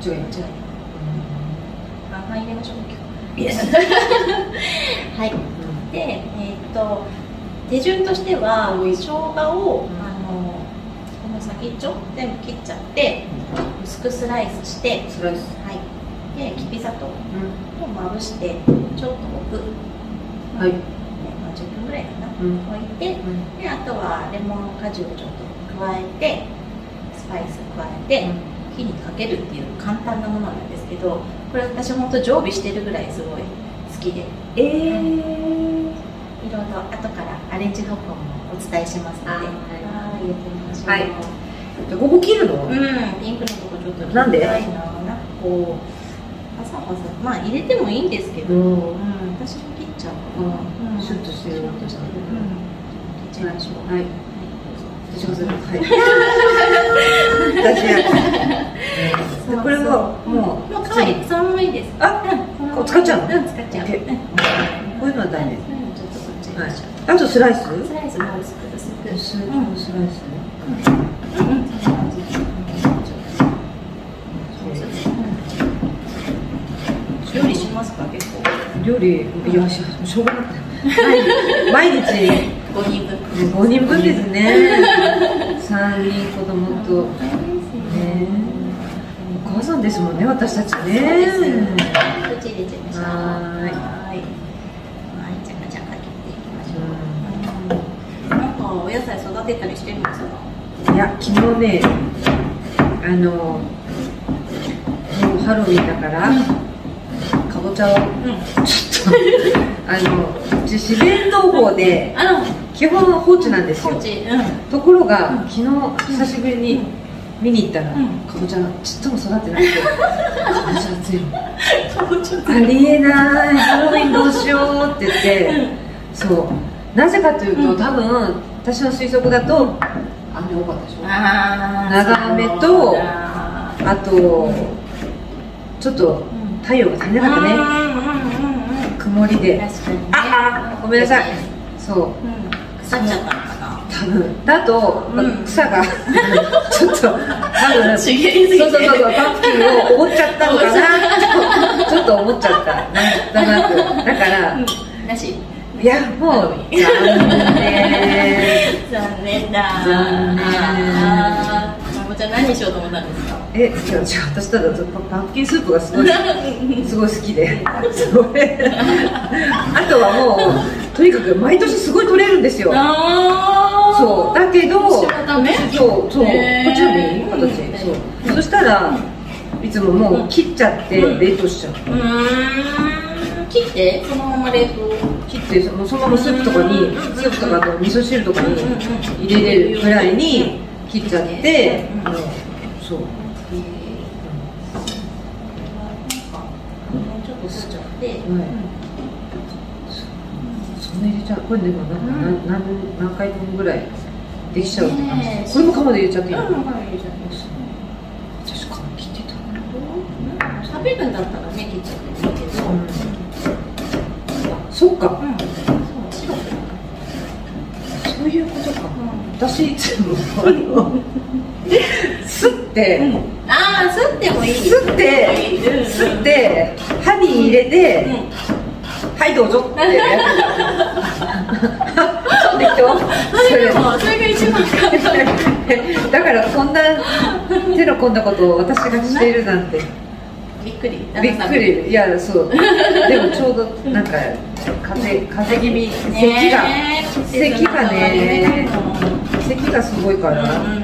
ちがいちがいい半々入れましょうイエスはい。でえーっと手順としては生姜を、うん。あのこの先っちょ全部切っちゃって薄くスライスしてスライス。はい。できび砂糖うをまぶしてちょっと置く。んはい。ねまあ、10分ぐらいかな、うん。置いてであとはレモン果汁をちょっと加えてスパイス加えて、火にかけるっていう簡単なものなんですけどこれ私本当常備してるぐらいすごい好きで。えー。いろいろ後からアレンジ方法もお伝えしますので。あはい。はい。入れてみましょうはい。じゃあここ切るの？うん。ピンクのとこちょっとなんでな。なんかこうパサパサ。まあ入れてもいいんですけど、ううん。ん、私も切っちゃうかな、うん。シュッとしてるシュッとしてるうん。切っちゃいましょうはい。どうぞ私もするはい これはもうもう可愛い。そのままいいです。あうん。使っちゃうの？うん使っちゃう。こういうのはダメ。はい。あとスライス？スライスも薄く薄く薄いうん。スライスうん。料理しますか？結構。料理いやししょうがなくて。毎日5人分。5人分ですね。3人子供と。ねお母さんですもんね私たちね。そうですこっち入れちゃい。ましょうはーい。はい。はいじゃかじゃか切っていきましょう。なんかお野菜育てたりしてるんですか？いや昨日ねあのもうハロウィンだからかぼちゃをうん。ちょっとあのうち自然農法であ基本放置なんですよ。うん。ところが昨日久しぶりに見に行ったら、うん。かぼちゃがちっとも育ってなくてかぼちゃ熱いの。かぼちゃありえない。ハロウィンどうしようって言って、そう。なぜかというと、うん。多分私の推測だと雨多かったでしょ。長雨とあとちょっと太陽が足りなかったね。曇りで。ね。ああごめんなさい。そう。うん。腐っちゃっただと、うん。草が ちょっと多分そうそうそうそうパンプキンを覆っちゃったのかなと ちょっと思っちゃった。なんとなくだから、うん。なし。いやもう残念残念だ。残念。あーかぼちゃ何にしようと思ったんですか？え違う違う。私ただパパンプキンスープがすごい すごい好きで。あとはもうとにかく毎年すごい取れるんですよ。そう。だけどそうそう。こっちのでいい形そう。そしたらいつももう切っちゃってうん。冷凍しちゃう。うーん。切って？そのまま冷凍？切ってそのそのままスープとかにうん。スープとかあと味噌汁とかに入れれるぐらいに切っちゃってうんそうえーなんかもうちょっとすっちゃって、いそんな入れちゃうこれでもなんか何何何回分ぐらいできちゃうって感じねえ。これも釜で入れちゃっていいの？うん、はい、入れちゃいます。私釜切ってた食べるんだったらね、切っちゃってもいいけど。うん、そっか。そう、白く。そういうことか。う私いつもあの すって。ん。ああ、すってもいい。すって。うんてうん。はいどうぞ。ってで？しょそれそれが一番簡単。だからこんな手の込んだことを私がしているなんて。びっくり。びっくり。いやそう。でもちょうどなんか風邪風邪気味。咳が。咳がね。咳がすごいから。うんうんうん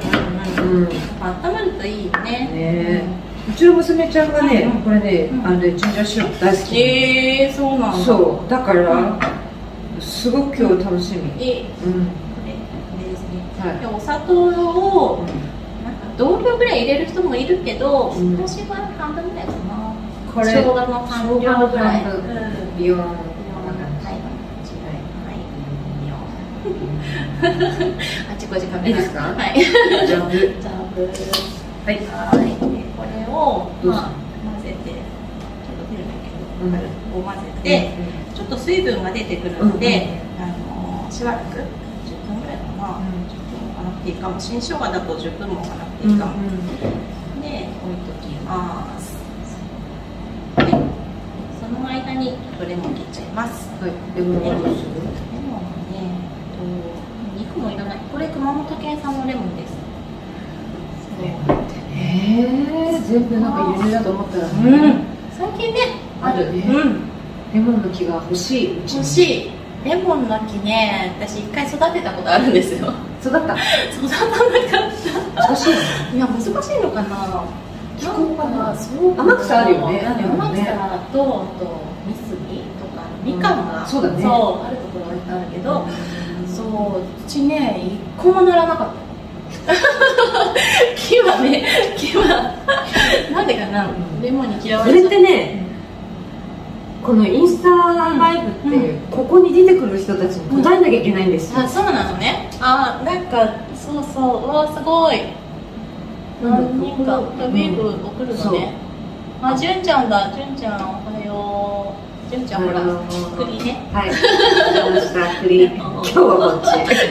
うん。うん。温まるといいよね。ねうちの娘ちゃんがねうん。これねうん。あのねジンジャーシロップ大好き。ええー、そうなんだ。そう。だからすごく今日楽しみ。え、うん。はい。でお砂糖をなんか同量ぐらい入れる人もいるけど、うん。私は半分ぐらいかな。これ生姜の半量ぐらい。ビヨーンはい。あちこちカメラ。いいですか？はい。はいをまあ混ぜてちょっと出るんだけど、うん。軽く混ぜて、ちょっと水分が出てくるので、あのしばらく？10分ぐらいかな、うん。10分もかな？くていいかも新生姜だと10分もかな？くていいか。も、で置いときます。はいその間にちょっとレモン切っちゃいます。はい。レモンレモンはね。えっと肉もいらない。これ熊本県産のレモンです。へえ全部なんか輸入だと思ったらうん最近ねあるね。うんレモンの木が欲しい。欲しい。レモンの木ね私一回育てたことあるんですよ。育った？育たなかった。難しいね。いや難しいのかな。気候かな。そう天草あるよね。あるでもね天草とあとミスミとかみかんが、うんそうだね。あるところはあるけど、そううちね一個もならなかった木はね木はなんでかなレモンに嫌わそれっれちゃてねこのインスタライブってここに出てくる人たちに答えなきゃいけないんですよ。あそうなのね。あなんかそうそう。うわすごい。何人かビール送るのね、あ純ちゃんだ。純ちゃんおはよう純ちゃんほらあの栗ね。はい。わかりました。栗 今日はこっち。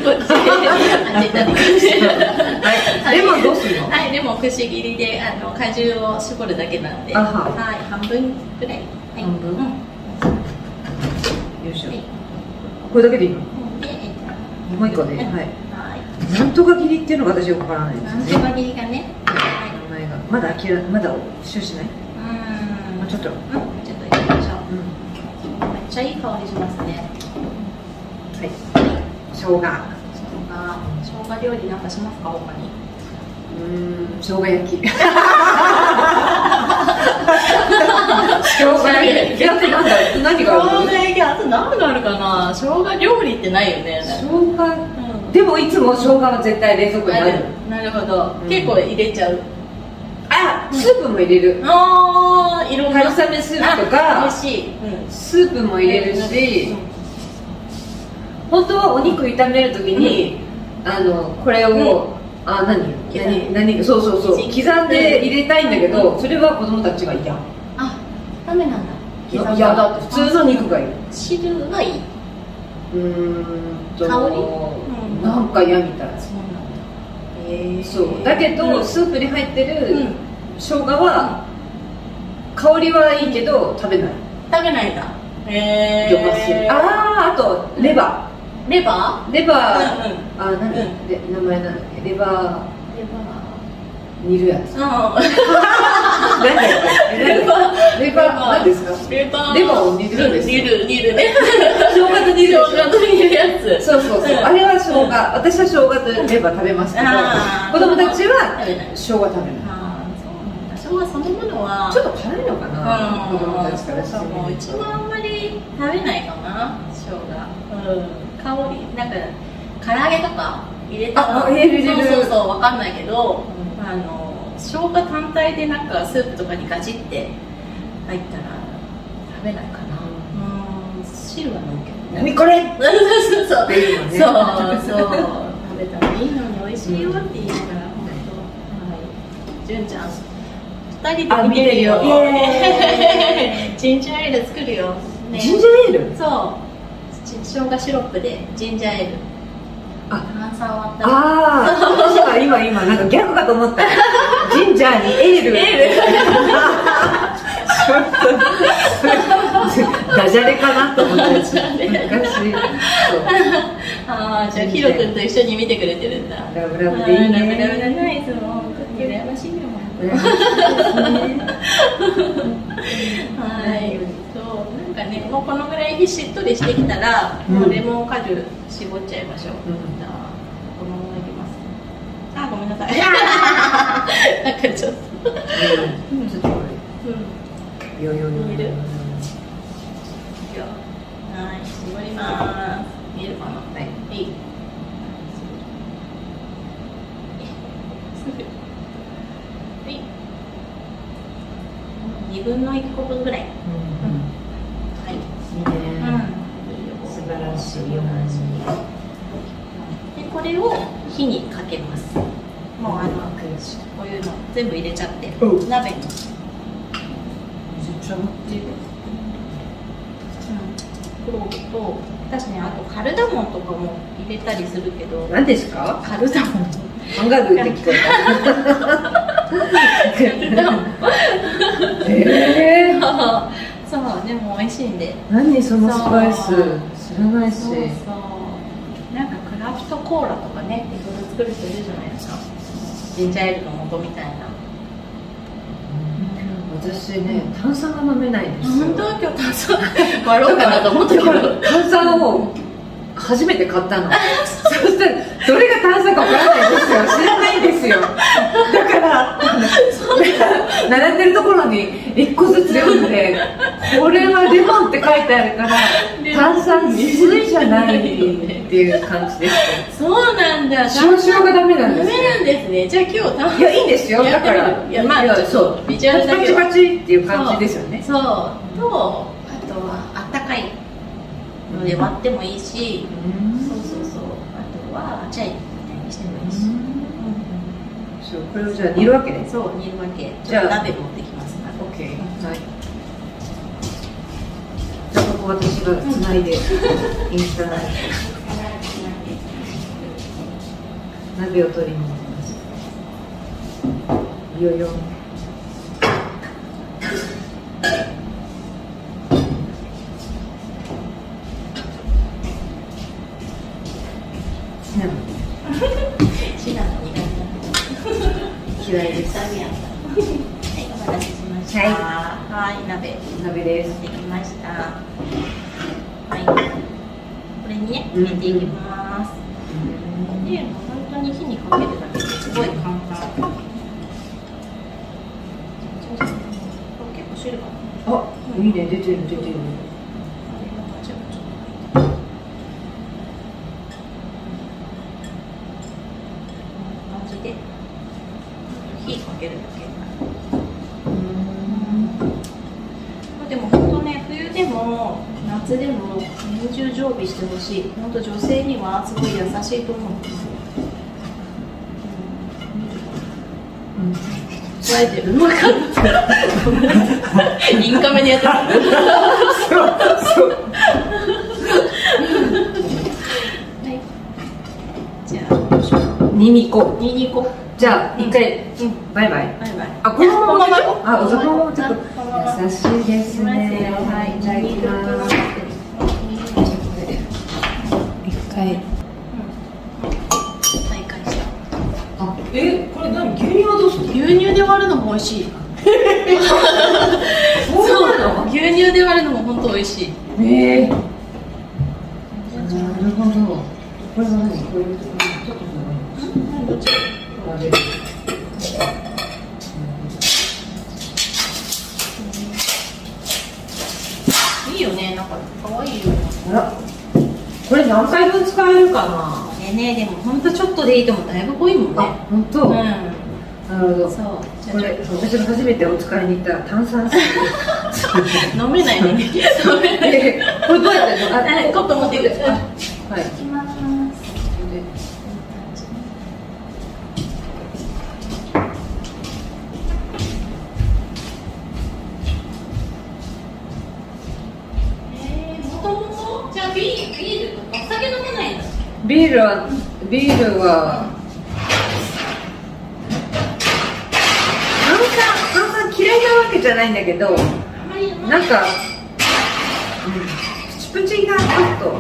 こっち。はい。レモンどうするの？はい、レモンくし切りであの果汁を絞るだけなんで、あは、はい。半分ぐらい。はい、半分？うん、よいしょ。はい。これだけでいいの？もう一個ねうんはい。はい、なんとか切りっていうのが私よくわからないんなんとか切りがね、はい、名前が。まだ諦めまだシュしない？うーん、ちょっと。うん、ちょっと入れましょう。ちゃいい香りしますね。はい。生姜。生姜、生姜料理なんかしますか、他に？うーん生姜焼き。生姜焼き。あと何がある生姜焼き、あと何があるかな、生姜料理ってないよね。生姜。うん。でもいつも生姜は絶対冷蔵庫にある。なるほど、うん。結構入れちゃう。あスープも入れる。ああ、いろんな。春雨スープとかあ美味しい。うん。スープも入れるし本当はお肉炒めるときにあのこれをあ何？刻何？何？そうそうそう。刻んで入れたいんだけどそれは子供たちが嫌。あ、ダメなんだ。いやだ。って。普通の肉がいい。汁がいい。うーんと香り？うん。なんか嫌みたい。そうなんだ。へえそう。だけど、スープに入ってるうん。生姜は香りはいいけど食べない。食べないんだ。へえあああとレバレバー？レバー、ーうんうん。あ何、うん。で名前なんだっけ？レバレバー。煮るやつ。ー。うん。レバー。レバー。何ですか？レバー。レバーを煮るんですよ煮る、煮る。ね。生姜と煮る。生姜と煮るやつ。そうそうそう、うん。あれは生姜、私は生姜とレバー食べますけど子供たちは生姜食べないああ、そうなんだ。生姜そのは。ちょっと辛いのかな、子供たちからしてもうちはあんまり食べないかな生姜。うん。香りなんか唐揚げとか入れたらあ入れる入れる。そうそうそうわかんないけど、うあの生姜単体でなんかスープとかにガチって入ったら食べないかな。うん。汁は飲むけどね。何これ？そうそうね。そうそう。食べたらいいのに美味しいよって言いながら本当はい。純ちゃん二人で見てるよ。あ見てるよ。イエジンジャーエール作るよ、ね。ジンジャーエール？そう。ち生姜シロップでジンジャーエール。あ。炭酸割ったああ私は今今。なんかギャグかと思った。ジンジャーにエール。エちょっとダジャレかなと思った。やつ昔。ああじゃあヒロ君と一緒に見てくれてるんだ。ラブラブでいいあーラブラブだね。ないつも本当に羨ましいよはい、そうなんかねもうこのぐらいしっとりしてきたら、うん。もうレモン果汁絞っちゃいましょう、うん。じゃあこのままいきます。あごめんなさい。なんかちょっと。うん。ちょっとこうんれよよよるいくよ。はい絞ります。見えるかな？はい2分の1個分ぐらい、はい。うん、素晴らしいよでこれを火にかけます。もうあのこういうの全部入れちゃって。鍋に。ちょっと待ってクローと私ねあとカルダモンとかも入れたりするけど。何ですか？カルダモン。カンガルーって聞こた。えー、そうでも美味しいんで。何そのスパイス知らないしそう。そう。なんかクラフトコーラとかねいろいろ作る人いるじゃないですか。ジンジャーエールの素みたいな。私ね炭酸が飲めないんですよ。本当？今日炭酸。割ろうかなと思ったけど。炭酸を初めて買ったの。そしたらどれが炭酸かわからないんですよ知らないんですよ。だから並んでるところに1個ずつ読んでこれはレモンって書いてあるから炭酸水じゃないっていう感じでしそうなんだ。た塩塩がダメなんダメですよなんですね。じゃあ今日炭酸いやいいんですよ。だからいやまあそう。ビジュアルだけは。パチパチっていう感じですよね。そう。とあとはあったかいので割ってもいいし、そうそうそう。あとはチャイみたいにしてもいいし、そうこれをじゃあ煮るわけね。そう煮るわけ。じゃあ鍋持ってきます。から OK はい。じゃあここ私がつないでインスタライブ。鍋を取りに行きます。よよシナはい鍋。鍋です。できました。はい。これにねうん入れていきます、でもう本当に火にかけるだけですごい簡単。結構汁が。あいいね。出てる出てるじゃあちょっとこんな感じで火かけるだけまあでも本当ね冬でも夏でも年中常備してほしい本当女性にはすごい優しいと思うえてるかインカメでやってはいじゃあどうしようににこににこじゃあ一回うん。バイバイ。バイバイ。あこのまま？あそのまま？ちょっと優しいですね。はい、いただきます。一回牛乳で割るのも美味しい。そうなの。牛乳で割るのも本当美味しい。ええなるほどこれは何ちょっといいよねなん。か可愛いこれ何回分使えるかなねねでも本当ちょっとでいいと思うだいぶ濃いもん。ねあ本当、うんなるほど。そう。これ私が初めてお使いに行った炭酸水。と 飲めないね。飲めないえこれどうやって？やるのあコップ持ってく。るあはい。いきます。えー、もともと？じゃあビールビールとかお酒飲まないんだ。ビールはビールは炭酸炭酸嫌いなわけじゃないんだけどあまり飲まなんか、うん、プチプチがちょっと。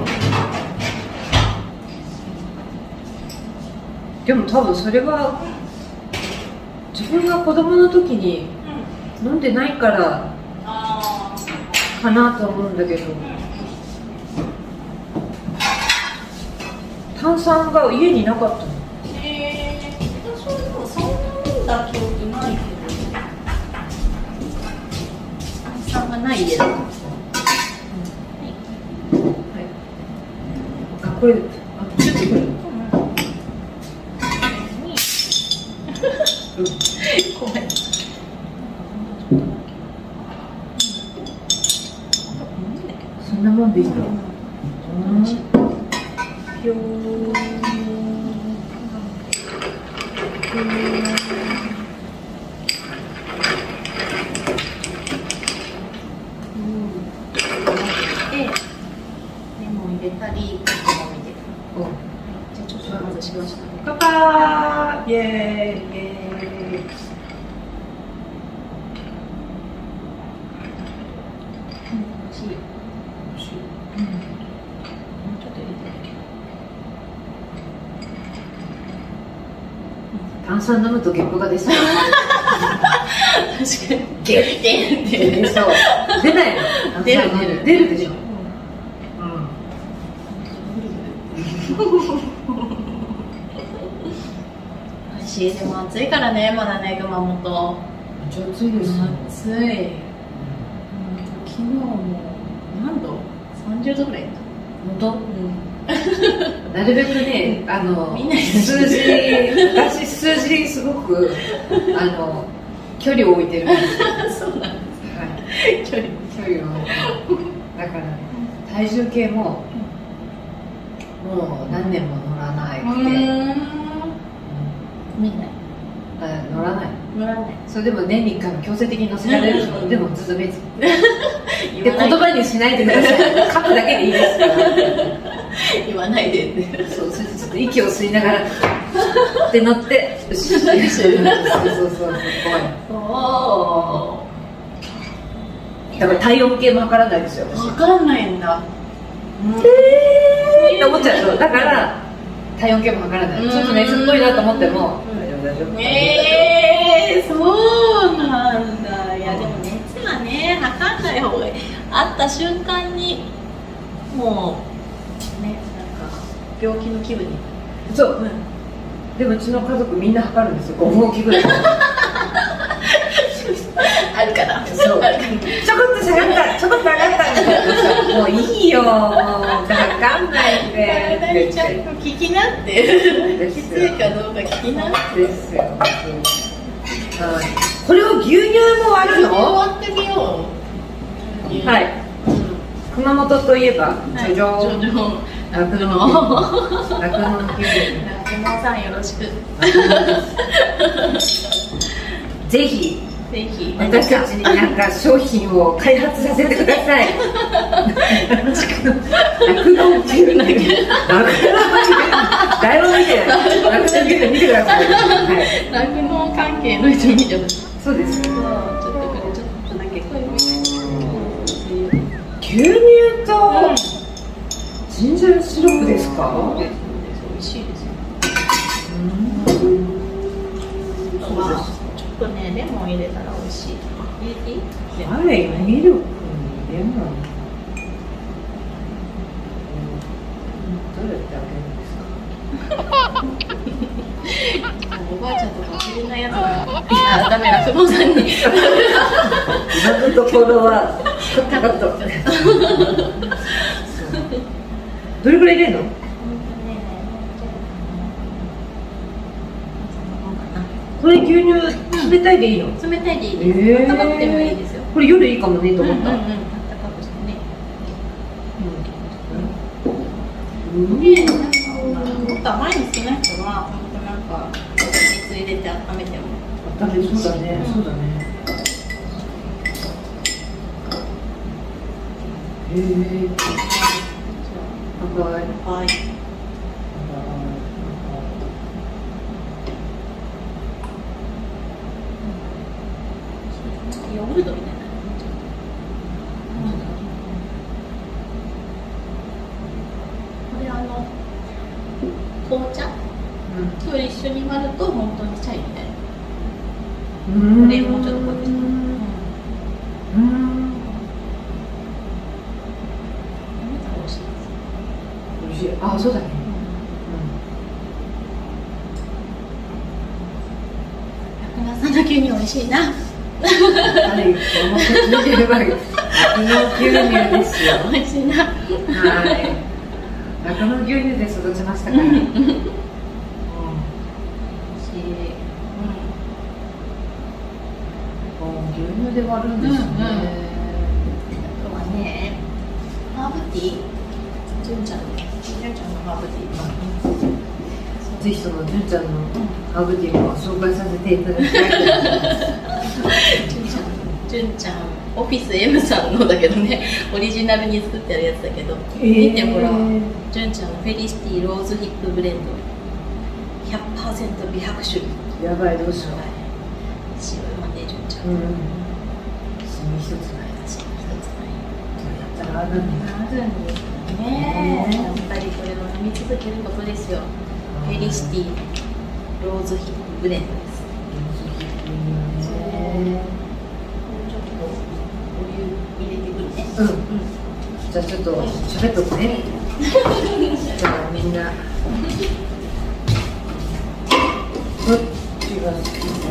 でも多分それは自分が子供の時に飲んでないからかなと思うんだけど。炭酸が家になかったの？ー。えー、ない家だったあこれあちょっとイエーイイエーイ、ん、炭酸飲むとゲップが出そう確かにゲッ出そう出ない出る出る出るでしょしいでも暑いからねまだね熊本。めっちゃ暑いですよ、暑い。昨日も何度 ?30 度ぐらいだ本当？なるべくね、あのみんなに数字、私、数字にすごくあの距離を置いてる そうなんではい、す距離距離を置いてる。だから、体重計も、もう何年も乗らないくて、うんみんなあ乗らない、乗らない。それでも年に1回も強制的に乗せられるでしょ、でもずっと別。に、で言葉にしないでください、書くだけでいいですから。言わないでって。そう、それでちょっと息を吸いながら、って乗って、よし、そうそうそうそう、怖い。そだから体温計も測らないですよ、私。う分からないんだ。えー。って思っちゃう。そうだから、体温計も測らない。うん。ちょっと熱っぽいなと思っても、うん大丈夫、大丈夫。えー、そうなんだいやでも熱はね測んない方がいい会った瞬間にもうねなんか病気の気分にそう。でもうちの家族みんな測るんですよ、5分おきぐらい。あるからそう。あるかちょこっと下がった、ちょこっと上がったみたい。もういいよ、わかんないで。ら体ちゃんと聞きなって。きついかどうか聞きなって。ですよ。はい。これを牛乳も割るの？終わってみようはい。熊本といえば、はい。ジョジョ。ジョジョ。酪農。酪酪農牛乳。農さんよろしく。ぜひぜひ私たちになんか商品を開発させてください。酪農牛乳。酪農牛乳。誰も見てない。酪農牛乳見てください。はい。関係の人見てそうです。ちょっとこれちょっとだけこれ牛乳とジンジャーシロップですか？美味しいですよレモン入れたら美味しいいいミルクにレモン。どうやって開けるんですか。おばあちゃんとかないやつがいやダメ酪農さんに今のところは。どれぐらい入れるの？これ牛乳冷たいでいいの？冷たいでいいえです、ー。温かくてもいいですよ。これ夜いいかもねと思った。うんうんうん、かくしてね。うん。ねなんかもっと甘いの好きな人は本当なんか水入れて温めても。温めそうだね、うん。そうだね。へえ。乾杯。はいヨーグルトみたいなこれあの紅茶と一緒に割ると本当にチャイみたいなうん。これもうちょっとこうですうん。うん。美味しいです美味しい。あ、そうだね。酪農さん。の牛乳美味しいない、お待たせしてる場合。酪農牛乳ですよ。美味しいなはい。酪農牛乳で育ちましたから。うん。美味しい、うん、牛乳で割るん。ですね。あとはねハーブティー純ちゃん。の純ちゃん。のハーブティーぜひその純ちゃん。のハーブティーも紹介させていただきたいと思います。純ちゃんオフィス M さんのだけどね オリジナルに作ってあるやつだけど見てほら純ちゃんのフェリシティローズヒップブレンド。100%美白種類やばいどうしよう。白い。まね純ちゃん、うん。シミ一つない。私一つない。どうやったらあるんだ。あるんですよね。やっぱりこれを飲み続けることですよ。フェリシティローズヒップブレンドです。ちょっとお湯入れてくるねうんじゃあちょっと喋っとくね。じゃあみんな。どっちが好きか。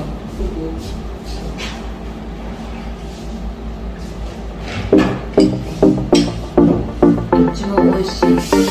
どっちも美味しい。